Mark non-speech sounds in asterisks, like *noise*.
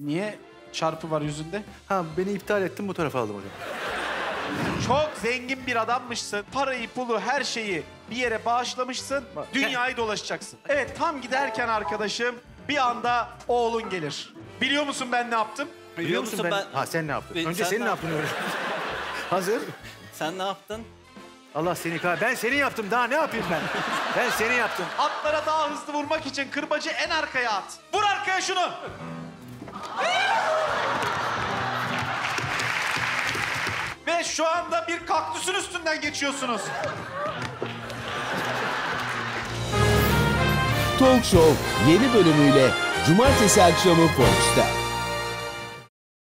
Niye çarpı var yüzünde? Ha beni iptal ettim bu tarafa aldım hocam. Çok zengin bir adammışsın. Parayı, pulu, her şeyi bir yere bağışlamışsın. Dünyayı dolaşacaksın. Evet tam giderken arkadaşım bir anda oğlun gelir. Biliyor musun ben ne yaptım? Biliyor musun ben... Ha sen ne yaptın? Ben- Önce sen senin ne ne yaptın öyle? *laughs* Hazır. Sen ne yaptın? Allah seni kah... Ben seni yaptım daha ne yapayım ben? Ben seni yaptım. Atlara daha hızlı vurmak için kırbacı en arkaya at. Vur arkaya şunu. Şu anda bir kaktüsün üstünden geçiyorsunuz. Talk Show yeni bölümüyle Cumartesi akşamı Fox'ta.